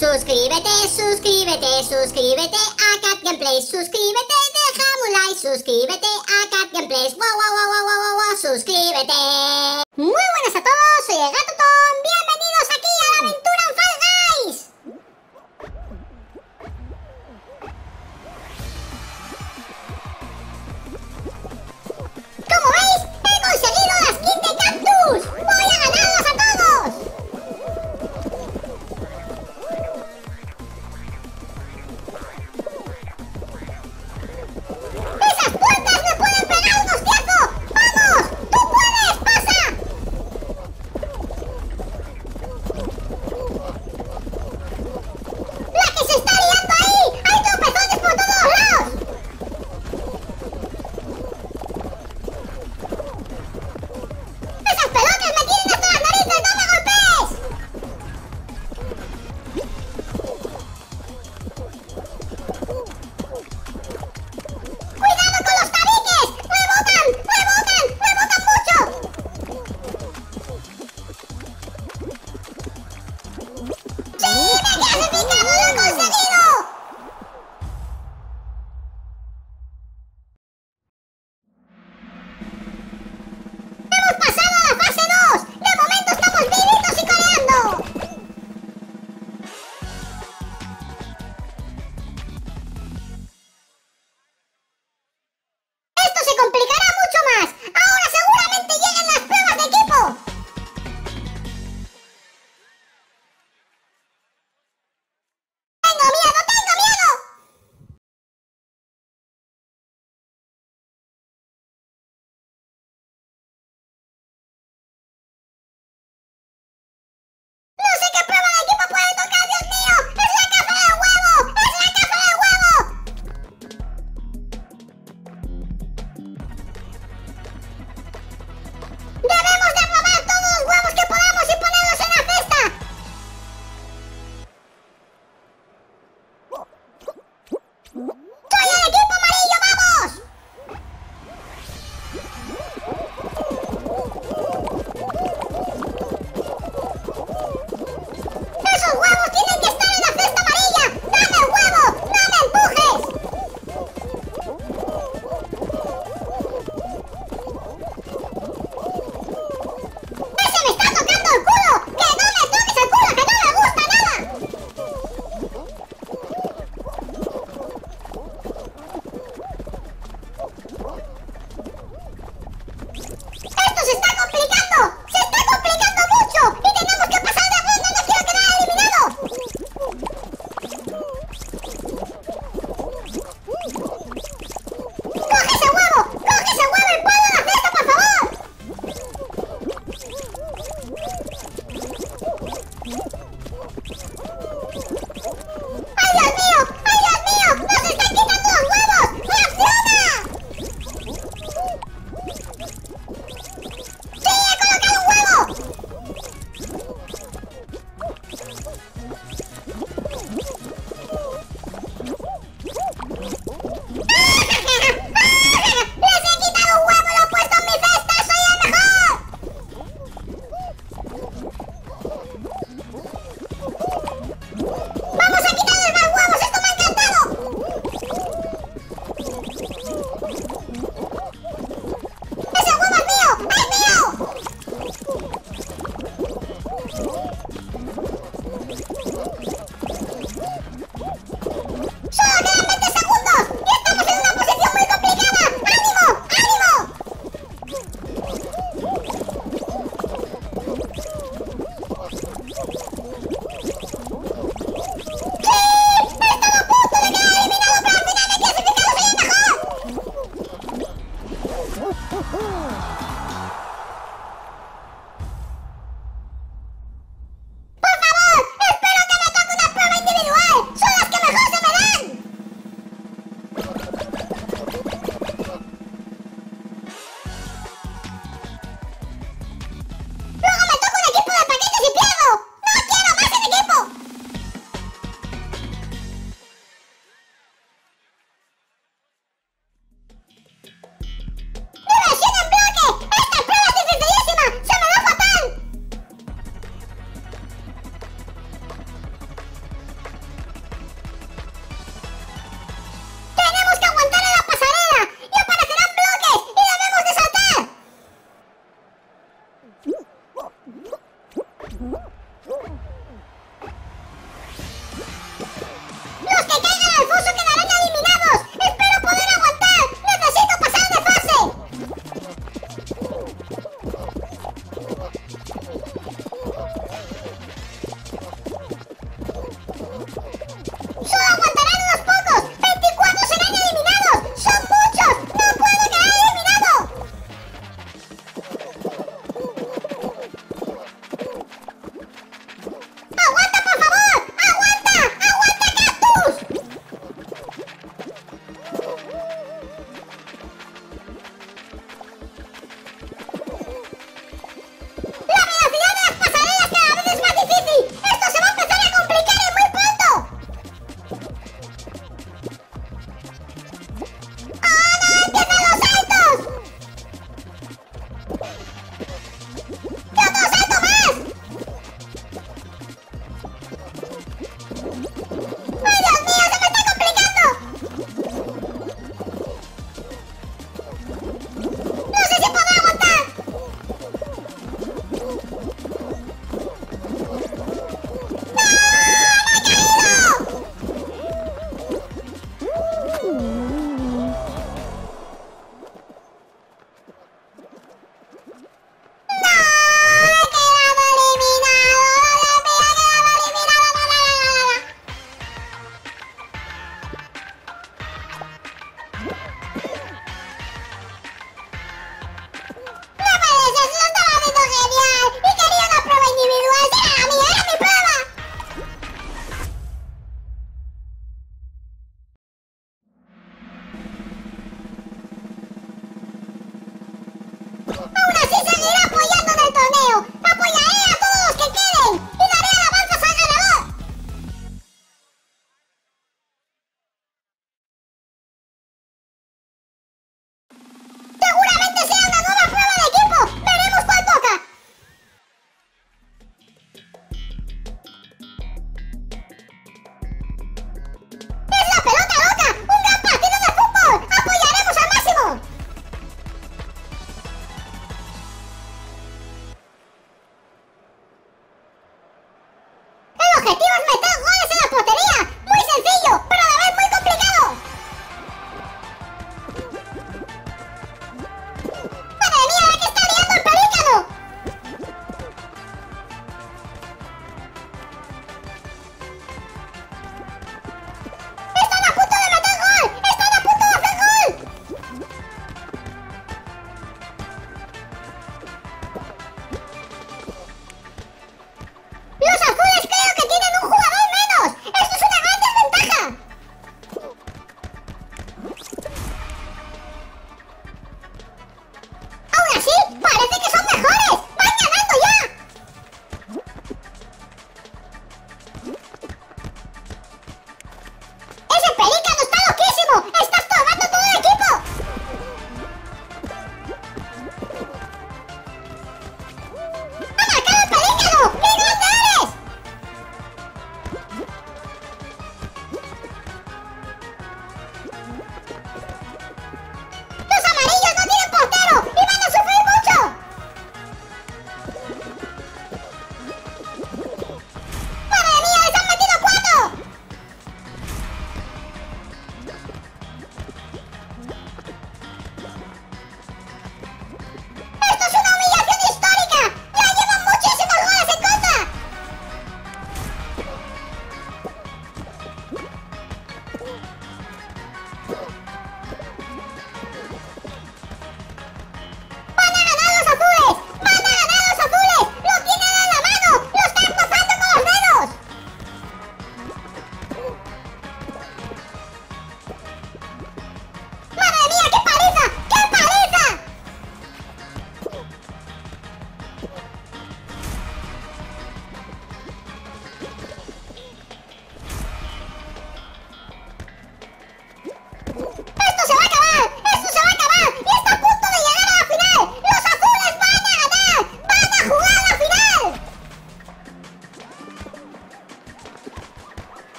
Suscríbete, suscríbete, suscríbete a Cat Gameplays. Suscríbete, déjame un like. Suscríbete a Cat Gameplays. Wow, wow, wow, wow, wow, wow, suscríbete. Muy buenas a todos, soy el Gato Tom. Bienvenido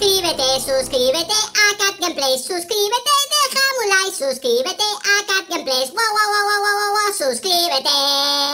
Suscríbete, suscríbete, a Cat Gameplay, suscríbete, deja un like, suscríbete a Cat Gameplays, wow, wow, wow, wow, wow, wow, suscríbete.